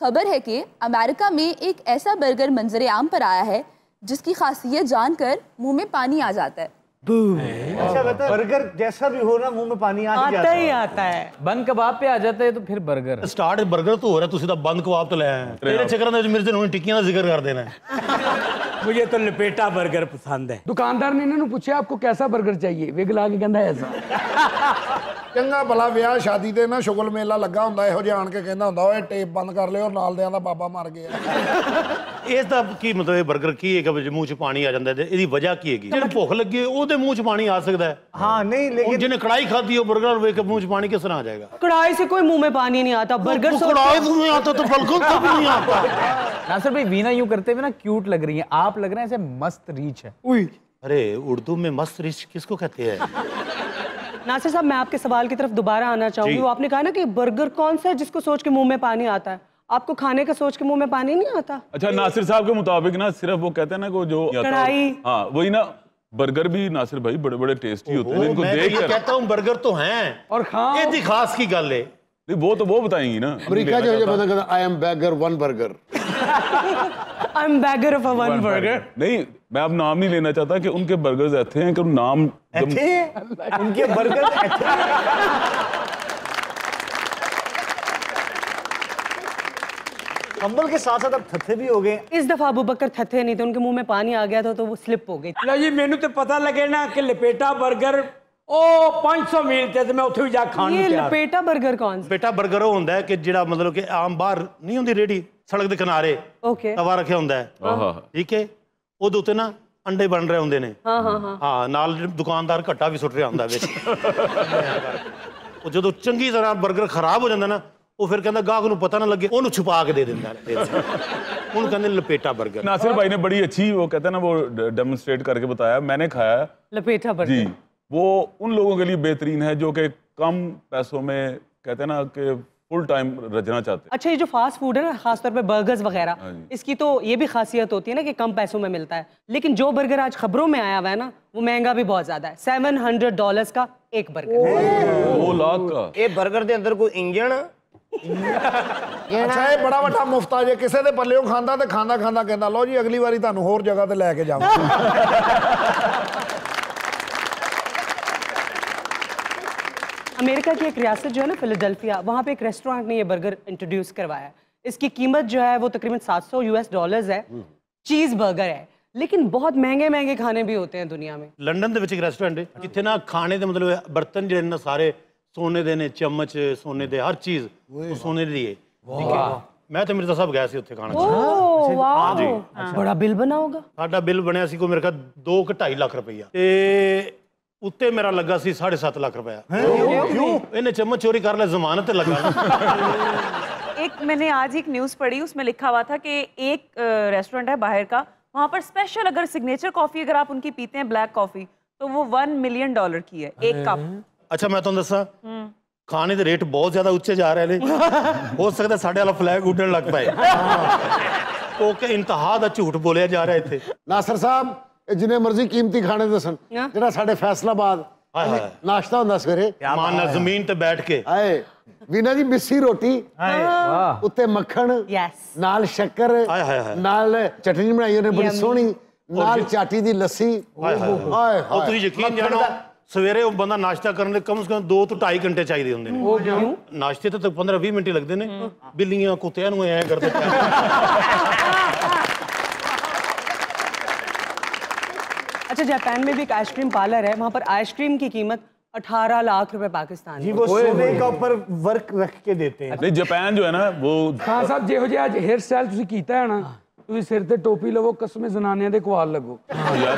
खबर है कि अमेरिका में एक ऐसा बर्गर मंजर आम पर आया है जिसकी खासियत जानकर मुँह में पानी आ जाता है। अच्छा बता। बर्गर जैसा भी हो ना मुँह में पानी आ आता जाता ही आता है। बंद कबाब पे आ जाता है तो फिर बर्गर। स्टार्ट बर्गर तो हो रहा है तो सीधा बंद कबाब तो लाया है। तेरे चक्कर में तो टिक्कियाँ का ज़िक्र कर देना है। मुझे तो लपेटा बर्गर पसंद है ਦੁਕਾਨਦਾਰ ਨੇ ਇਹਨਾਂ ਨੂੰ ਪੁੱਛਿਆ ਆਪਕੋ ਕੈਸਾ 버ਗਰ ਚਾਹੀਏ ਵਿਗ ਲਾ ਕੇ ਕਹਿੰਦਾ ਐਸਾ ਚੰਗਾ ਭਲਾ ਵਿਆਹ ਸ਼ਾਦੀ ਤੇ ਨਾ ਸ਼ੁਗਲ ਮੇਲਾ ਲੱਗਾ ਹੁੰਦਾ ਇਹੋ ਜਿਹਾ ਆਣ ਕੇ ਕਹਿੰਦਾ ਹੁੰਦਾ ਓਏ ਟੇਪ ਬੰਦ ਕਰ ਲਿਓ ਨਾਲ ਦਿਆਂ ਦਾ ਬਾਬਾ ਮਰ ਗਿਆ ਇਸ ਦਾ ਕੀ ਮਤਲਬ ਇਹ 버ਗਰ ਕੀ ਹੈਗਾ ਵੀ ਮੂੰਹ 'ਚ ਪਾਣੀ ਆ ਜਾਂਦਾ ਤੇ ਇਹਦੀ ਵਜ੍ਹਾ ਕੀ ਹੈਗੀ ਜਿਹਨੂੰ ਭੁੱਖ ਲੱਗੀ ਹੋਏ, ਉਹਦੇ ਮੂੰਹ 'ਚ ਪਾਣੀ ਆ ਸਕਦਾ ਹੈ हाँ नहीं ਹੁਣ लेकिन ਜਿਹਨੇ ਕੜਾਈ ਖਾਧੀ ਉਹ 버ਗਰ ਵੇਖ ਕੇ ਮੂੰਹ 'ਚ ਪਾਣੀ ਕਿਸ ਤਰ੍ਹਾਂ ਆ ਜਾਏਗਾ कढ़ाई से कोई मुँह में पानी नहीं आता बर्गर से- कड़ाई तुम्हें आता तो फलकों तक नहीं आता नासर भाई वीना यूँ करते हुए ना क्यूट लग रही है। आप लग रहे हैं ऐसे मस्त रीच है। अरे उर्दू में मस्त रीच किसको कहते हैं? नासिर साहब मैं आपके सवाल की तरफ़ दोबारा आना चाहूँगी। वो आपने कहा ना कि बर्गर कौन सा है जिसको सोच के मुँह में पानी आता है? आपको खाने का सोच के मुँह में पानी नहीं आता? अच्छा नासिर साहब के मुताबिक ना सिर्फ़ वो कहते हैं ना को जो तो- कढ़ाई। हाँ वही ना बर्गर भी नासिर भाई बड़े बड़े टेस्टी होते हैं। इनको तो देख कहता हूँ बर्गर तो हैं। और हाँ। खास की गल है। नहीं वो तो वो बताएँगी ना। अमेरिका जो पता करता I am beggar one burger I am beggar of a one burger नहीं मैं अब नाम नहीं लेना चाहता कि उनके बर्गर्स ऐसे हैं कि नाम ऐसे उनके बर्गर कंबल के साथ साथ अब थथे भी हो गए। इस दफ़ा अबू बकर थथे नहीं थे उनके मुँह में पानी आ गया था तो वो स्लिप हो गई जी तो पता लगे ना कि लपेटा बर्गर ਉਹ 500 ਮੀਲ ਤੇ ਤੇ ਮੈਂ ਉੱਥੇ ਵੀ ਜਾ ਖਾਣ ਨੂੰ ਇਹ ਤਿਆਰ ਲਪੇਟਾ 버ਗਰ ਕੌਣ ਲਪੇਟਾ 버ਗਰ ਉਹ ਹੁੰਦਾ ਹੈ ਕਿ ਜਿਹੜਾ ਮਤਲਬ ਕਿ ਆਮ ਬਾਹਰ ਨਹੀਂ ਹੁੰਦੀ ਰੇੜੀ ਸੜਕ ਦੇ ਕਿਨਾਰੇ ਓਕੇ ਤਵਾ ਰੱਖਿਆ ਹੁੰਦਾ ਹੈ ਠੀਕ ਹੈ ਉਹਦੇ ਉੱਤੇ ਨਾ ਅੰਡੇ ਬਣ ਰਹੇ ਹੁੰਦੇ ਨੇ ਹਾਂ ਹਾਂ ਹਾਂ ਹਾਂ ਨਾਲ ਦੁਕਾਨਦਾਰ ਘੱਟਾ ਵੀ ਸੁੱਟ ਰਿਹਾ ਹੁੰਦਾ ਵਿੱਚ ਉਹ ਜਦੋਂ ਚੰਗੀ ਤਰ੍ਹਾਂ 버ਗਰ ਖਰਾਬ ਹੋ ਜਾਂਦਾ ਨਾ ਉਹ ਫਿਰ ਕਹਿੰਦਾ ਗਾਹਕ ਨੂੰ ਪਤਾ ਨਾ ਲੱਗੇ ਉਹਨੂੰ ਛੁਪਾ ਕੇ ਦੇ ਦਿੰਦਾ ਉਹਨੂੰ ਕਹਿੰਦੇ ਲਪੇਟਾ 버ਗਰ ਨਾਸਿਰ ਭਾਈ ਨੇ ਬੜੀ ਅੱਛੀ ਉਹ ਕਹਿੰਦਾ ਨਾ ਉਹ ਡੈਮੋਨਸਟ੍ਰੇਟ ਕਰਕੇ ਬਤਾਇਆ ਮੈਨੇ ਖਾਇਆ ਲਪੇਟਾ 버ਗਰ ਜੀ वो उन लोगों के लिए बेहतरीन है जो कि कम पैसों में कहते हैं ना कि फुल टाइम रचना चाहते हैं। अच्छा ये जो फास्ट फ़ूड है ना खासतौर पे बर्गर्स वगैरह हाँ इसकी तो ये भी खासियत होती है ना कि कम पैसों में मिलता है। लेकिन जो बर्गर आज खबरों में आया हुआ है ना वो महँगा भी बहुत ज़्यादा है। सेवन हंड्रेड डॉलर का एक बर्गर दो लाख का। ये बर्गर के अंदर कोई इंजन अच्छा ਇਹ बड़ा ਵੱਡਾ ਮੁਫਤਾ ਜੇ ਕਿਸੇ ਦੇ ਪੱਲਿਓਂ ਖਾਂਦਾ खाता ਖਾਂਦਾ ਖਾਂਦਾ ਕਹਿੰਦਾ ਲਓ ਜੀ ਅਗਲੀ ਵਾਰੀ ਤੁਹਾਨੂੰ ਹੋਰ ਜਗ੍ਹਾ ਤੇ ਲੈ ਕੇ ਜਾਵਾਂ अमेरिका की एक रियासत जो है ना फिलाडेल्फिया वहाँ पे एक रेस्टोरेंट ने ये बर्गर इंट्रोड्यूस करवाया है इसकी कीमत जो है वो तकरीबन 700 यूएस डॉलर्स है चीज बर्गर है लेकिन बहुत महंगे महंगे खाने भी होते हैं दुनिया में ਲੰਡਨ ਦੇ ਵਿੱਚ ਇੱਕ ਰੈਸਟੋਰੈਂਟ ਹੈ ਜਿੱਥੇ ਨਾ ਖਾਣੇ ਦੇ ਮਤਲਬ ਬਰਤਨ ਜਿਹੜੇ ਨੇ ਸਾਰੇ ਸੋਨੇ ਦੇ ਨੇ ਚਮਚ ਸੋਨੇ ਦੇ ਹਰ ਚੀਜ਼ ਉਹ ਸੋਨੇ ਦੀ ਹੈ ਠੀਕ ਹੈ ਮੈਂ ਤੇ ਮਿਰਜ਼ਾ ਸਾਹਿਬ ਗਏ ਸੀ ਉੱਥੇ ਖਾਣਾ ओह वाह बड़ा बिल बना होगा ਸਾਡਾ ਬਿੱਲ ਬਣਿਆ ਸੀ ਕੋਈ ਮੇਰੇ ਖਿਆਲ 2 ਕਿ 2.5 ਲੱਖ ਰੁਪਈਆ ਤੇ ਉੱਤੇ ਮੇਰਾ ਲੱਗਾ ਸੀ 7.5 ਲੱਖ ਰੁਪਇਆ ਕਿਉਂ ਇਹਨੇ ਚਮਚ ਚੋਰੀ ਕਰ ਲਿਆ ਜ਼ਮਾਨਤ ਤੇ ਲੱਗਾ एक मैंने आज एक न्यूज़ पढ़ी उसमें लिखा हुआ था कि एक रेस्टोरेंट है बाहर का वहाँ पर स्पेशल अगर सिग्नेचर कॉफ़ी अगर आप उनकी पीते हैं ब्लैक कॉफ़ी तो वो वन मिलियन डॉलर की है एक कप ਅੱਛਾ ਮੈਂ ਤੁਹਾਨੂੰ ਦੱਸਾਂ ਖਾਣੇ ਦੇ ਰੇਟ ਬਹੁਤ ਜ਼ਿਆਦਾ ਉੱਚੇ ਜਾ ਰਹੇ ਨੇ ਹੋ ਸਕਦਾ ਸਾਡੇ ਵਾਲਾ ਫਲੈਗ ਉੱਡਣ ਲੱਗ ਪਏ ਉਹ ਕਿ ਇੰਤਹਾ ਦਾ ਝੂਠ ਬੋਲਿਆ ਜਾ ਰਿਹਾ ਇੱਥੇ ਨਾਸਰ ਸਾਹਿਬ ਇਹ ਜਿੰਨੇ ਮਰਜ਼ੀ ਕੀਮਤੀ ਖਾਣੇ ਦੱਸਣ ਹਾਂ। ਜਿਹੜਾ ਸਾਡੇ ਫੈਸਲਾਬਾਦ ਹਾਏ ਹਾਏ ਨਾਸ਼ਤਾ ਹੁੰਦਾ ਸਵੇਰੇ ਮਾਨ ਨਾਲ ਜ਼ਮੀਨ ਤੇ ਬੈਠ ਕੇ ਆਏ ਵੀਨਾ ਜੀ ਮਿੱਸੀ ਰੋਟੀ ਉੱਤੇ ਮੱਖਣ यस ਨਾਲ ਸ਼ੱਕਰ ਹਾਏ ਹਾਏ ਹਾਏ। ਨਾਲ ਚਟਨੀ ਬਣਾਈ ਉਹਨੇ ਬੜੀ Yummy. ਸੋਹਣੀ ਨਾਲ ਚਾਟੀ ਦੀ ਲੱਸੀ ਹਾਏ ਹਾਏ ਹਾਏ ਉਹ ਤੁਸੀਂ ਯਕੀਨ ਜਾਣੋ ਸਵੇਰੇ ਉਹ ਬੰਦਾ ਨਾਸ਼ਤਾ ਕਰਨ ਲਈ ਕਮ ਸੇ ਕਮ 2 ਤੋਂ 2.5 ਘੰਟੇ ਚਾਹੀਦੇ ਹੁੰਦੇ ਨੇ ਨਾਸ਼ਤੇ ਤੇ ਤਾਂ 15 20 ਮਿੰਟ ਹੀ ਲੱਗਦੇ ਨੇ ਬਿੱਲੀਆਂ ਕੁੱਤਿਆਂ ਨੂੰ ਐ ਕਰਦੇ अच्छा जापान में भी एक आइसक्रीम पार्लर है वहाँ पर आइसक्रीम की कीमत 18 लाख रुपए पाकिस्तान जी की वो सोने का ऊपर वर्क रख के देते हैं नहीं जापान जो है ना वो ਖਾਨ ਸਾਹਿਬ ਜਿਹੋ ਜਿਹਾ ਅੱਜ ਹੇਅਰ ਸਟਾਈਲ ਤੁਸੀਂ ਕੀਤਾ ਹੈ ਨਾ ਤੁਸੀਂ ਸਿਰ ਤੇ ਟੋਪੀ ਲਵੋ ਕਸਮੇ ਜ਼ਨਾਨਿਆਂ ਦੇ ਕੁਆਲ ਲੱਗੋ यार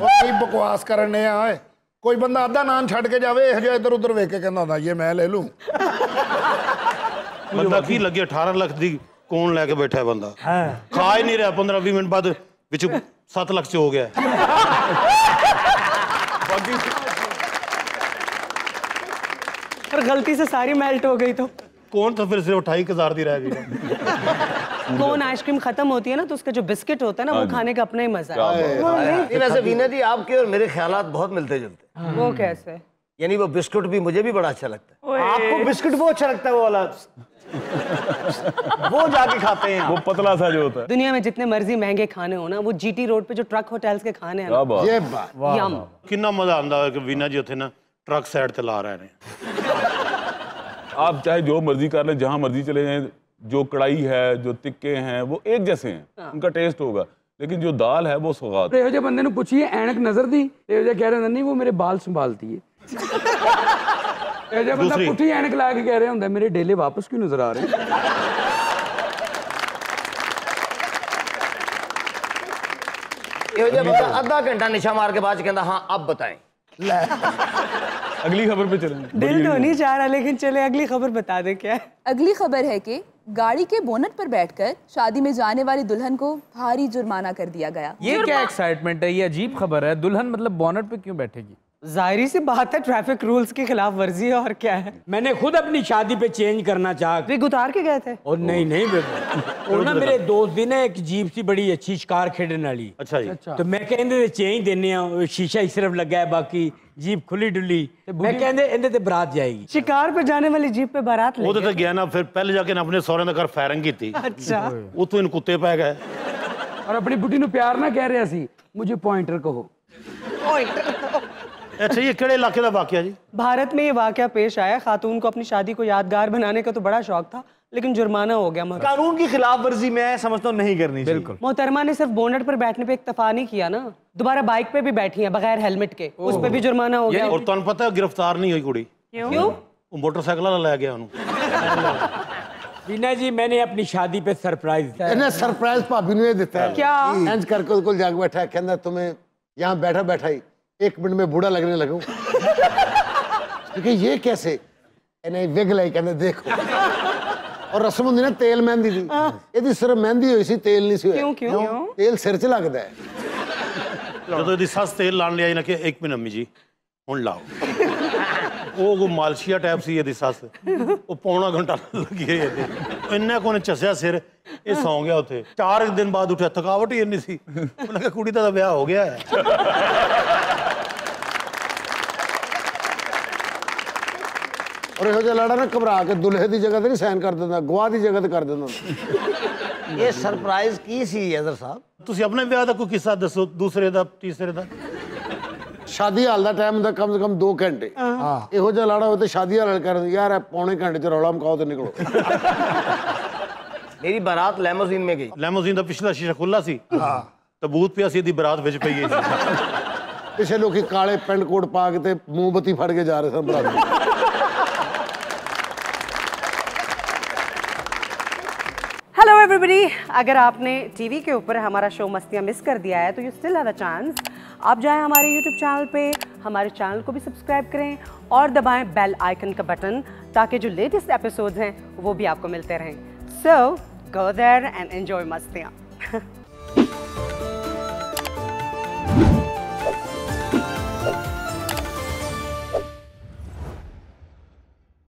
ਉਹ ਕੀ ਬਕਵਾਸ ਕਰਨ ਨੇ ਆ ਓਏ ਕੋਈ ਬੰਦਾ ਅੱਧਾ ਨਾਨ ਛੱਡ ਕੇ ਜਾਵੇ ਇਹੋ ਜਿਹਾ ਇੱਧਰ ਉੱਧਰ ਵੇਖ ਕੇ ਕਹਿੰਦਾ ਹੁੰਦਾ ਇਹ ਮੈਂ ਲੈ ਲੂੰ ਬੰਦਾ ਕੀ ਲੱਗੇ 18 ਲੱਖ ਦੀ ਕੌਣ ਲੈ ਕੇ ਬੈਠਾ ਹੈ ਬੰਦਾ ਖਾ ਹੀ ਨਹੀਂ ਰਿਹਾ 15 20 ਮਿੰਟ ਬਾਅਦ ਵਿੱਚ 7 ਲੱਖ ਚ ਹੋ ਗਿਆ और गलती से सारी मेल्ट हो गई तो। कौन तो फिर सिर्फ़ अठाई हज़ार दी रह गई कौन आइसक्रीम खत्म होती है ना तो उसका जो बिस्किट होता है ना वो खाने का अपना ही मज़ा है। वैसे वीना जी आपके और मेरे ख्याल बहुत मिलते जुलते वो कैसे? यानी वो बिस्कुट भी मुझे भी बड़ा अच्छा लगता है। आपको बिस्कुट वो अच्छा लगता है वो वाला। वो जाके खाते हैं वो पतला सा जो होता है दुनिया में जितने मर्जी महंगे खाने हो ना वो जीटी रोड पे जो ट्रक होटल्स के खाने हैं क्या ना बात ये बात यम ਕਿੰਨਾ ਮਜ਼ਾ ਆਉਂਦਾ ਹੈ ਕਿ ਵੀਨਾ ਜੀ ਉੱਥੇ ਨਾ ਟਰੱਕ ਸਾਈਡ ਤੇ ਲਾ ਰਹੇ ਨੇ आप चाहे जो मर्जी कर लें जहां मर्जी चले जाएं जो कढ़ाई है जो तिक्के हैं वो एक जैसे हैं उनका टेस्ट होगा लेकिन जो दाल है वो सौगात ਤੇ ਇਹੋ ਜਿਹੇ ਬੰਦੇ ਨੂੰ ਪੁੱਛੀਏ ਐਨਕ ਨਜ਼ਰ ਦੀ ਤੇ ਇਹੋ ਜਿਹਾ ਕਹਿ ਰਹੇ ਹੁੰਦੇ ਨਹੀਂ ਉਹ ਮੇਰੇ ਬਾਲ ਸੰਭਾਲਤੀ ਹੈ अगली खबर पे दिल तो नहीं चाह रहा लेकिन चले अगली खबर बता दे क्या है अगली खबर है कि गाड़ी के बोनट पर बैठकर शादी में जाने वाली दुल्हन को भारी जुर्माना कर दिया गया ये क्या एक्साइटमेंट है? ये अजीब खबर है। दुल्हन मतलब बोनट पे क्यों बैठेगी? ज़ाहिर सी बात है ट्रैफ़िक रूल्स के खिलाफ वर्जी है और क्या है? मैंने खुद अपनी शादी पे चेंज करना चाह। वे उतार के गए थे। और नहीं नहीं बेबू और ना मेरे दोस्त दिन है एक जीप सी बड़ी अच्छी शिकार खेडन वाली। अच्छा जी। अच्छा। तो मैं कहंदे दे चेंज देने शीशा ही सिर्फ़ लगा है बाकी जीप खुली डुली। मैं कहंदे इंदे ते बारात जाएगी। शिकार पे जाने वाली जीप पे बारात वो तो, तो गया ना फिर पहले जाके अपने सोरे ने घर फायरिंग थी अच्छा। वो तो इन कुत्ते पै गए। और अपनी बुढ़ी नु प्यार ना कह रहा सी मुझे पॉइंटर कहो। पॉइंटर अच्छा ये इलाके का वाकया जी? भारत में ये वाक्य पेश आया। खातून को अपनी शादी को यादगार बनाने का तो बड़ा शौक था लेकिन जुर्माना हो गया कानून की खिलाफ वर्जी में समझता हूँ नहीं करनी बिल्कुल। मोहतरमा ने सिर्फ़ बोनट पर बैठने पे इतफा नहीं किया ना दोबारा बाइक पे भी बैठी है बगैर हेलमेट के उस पर भी जुर्माना हो गया। और तुम पता गिरफ़्तार नहीं हुई कुड़ी? क्यों? मोटरसाइकिल लै गया बीना जी मैंने अपनी शादी पे सरप्राइज़ दिया। सरप्राइज़ भाभी ने दिता है। क्या? करके उसको जाग बैठा है कहना तुम्हें यहाँ बैठा बैठा ही एक मिनट में बूढ़ा लगने लगूं क्योंकि ये कैसे इन्हें विग लाई कहते देखो और रसम होंगी ना तेल मेहंदी दी ਇਹਦੀ ਸਿਰਫ ਮਹਿੰਦੀ ਹੋਈ ਸੀ ਤੇਲ ਨਹੀਂ ਸੀ ਹੋਇਆ क्यों क्यों ਤੇਲ ਸਿਰ 'ਚ ਲੱਗਦਾ ਹੈ ਜਦੋਂ ਇਹਦੀ ਸੱਸ ਤੇਲ ਲਾਣ ਲਿਆਈ ਨਾ ਕਿ ਇੱਕ ਮਿੰਟ ਅੰਮੀ ਜੀ ਹੁਣ ਲਾਓ ਉਹ ਕੋ ਮਾਲਸ਼ੀਆ ਟਾਈਪ ਸੀ ਇਹਦੀ ਸੱਸ ਉਹ ਪੌਣਾ ਘੰਟਾ ਲੱਗੀ ਹੈ ਇਹਦੇ ਇੰਨਾ ਕੋਨੇ ਚਸਿਆ ਸਿਰ ਇਹ ਸੌਂ ਗਿਆ ਉੱਥੇ ਚਾਰ ਦਿਨ ਬਾਅਦ ਉੱਠਿਆ ਥਕਾਵਟ ਹੀ ਇੰਨੀ ਸੀ ਉਹਨਾਂ ਕਿਹਾ ਕੁੜੀ ਦਾ ਤਾਂ ਵਿਆਹ ਹੋ ਗਿਆ ਹੈ ਔਰ ਇਹੋ ਜਿਹਾ ਲਾੜਾ ਨਾ ਘਬਰਾ ਕੇ ਦੁਲਹੇ ਦੀ ਜਗ੍ਹਾ ਤੇ ਨਹੀਂ ਸਾਈਨ ਕਰ ਦਿੰਦਾ ਗਵਾਹ ਦੀ ਜਗ੍ਹਾ ਤੇ ਕਰ ਦਿੰਦਾ ਇਹ ਸਰਪ੍ਰਾਈਜ਼ ਕੀ ਸੀ ਯਦਰ ਸਾਹਿਬ ਤੁਸੀਂ ਆਪਣੇ ਵਿਆਹ ਦਾ ਕੋਈ ਕਿੱਸਾ ਦੱਸੋ ਦੂਸਰੇ ਦਾ ਤੀਸਰੇ ਦਾ ਸ਼ਾਦੀ ਹਾਲ ਦਾ ਟਾਈਮ ਹੁੰਦਾ ਕਮ ਸੇ ਕਮ 2 ਘੰਟੇ ਹਾਂ ਇਹੋ ਜਿਹਾ ਲਾੜਾ ਹੋਵੇ ਤੇ ਸ਼ਾਦੀ ਹਾਲ ਕਰਨ ਯਾਰ ਇਹ ਪੌਣੇ ਘੰਟੇ ਚ ਰੌਲਾ ਮਕਾਓ ਤੇ ਨਿਕਲੋ ਮੇਰੀ ਬਾਰਾਤ ਲੈਮੋਜ਼ੀਨ ਮੇ ਗਈ ਲੈਮੋਜ਼ੀਨ ਦਾ ਪਿਛਲਾ ਸ਼ੀਸ਼ਾ ਖੁੱਲਾ ਸੀ ਹਾਂ ਤਬੂਤ ਪਿਆ ਸੀ ਇਹਦੀ ਬਾਰਾਤ ਵਿੱਚ ਪਈ ਹੈ ਪਿਛੇ ਲੋਕੀ ਕਾਲੇ ਪੈਂਟ ਕੋਟ ਪਾ ਕੇ ਤੇ ਮੂੰਹਬਤੀ ਫੜ ਕੇ ਜਾ ਰਹੇ ਸਨ ਬਰਾਤ एवरीबॉडी अगर आपने टीवी के ऊपर हमारा शो मस्तियाँ मिस कर दिया है तो you still have a chance आप जाएँ हमारे यूट्यूब चैनल पे, हमारे चैनल को भी सब्सक्राइब करें और दबाएँ बेल आइकन का बटन ताकि जो लेटेस्ट एपिसोड्स हैं, वो भी आपको मिलते रहें. So go there and enjoy मस्तियाँ.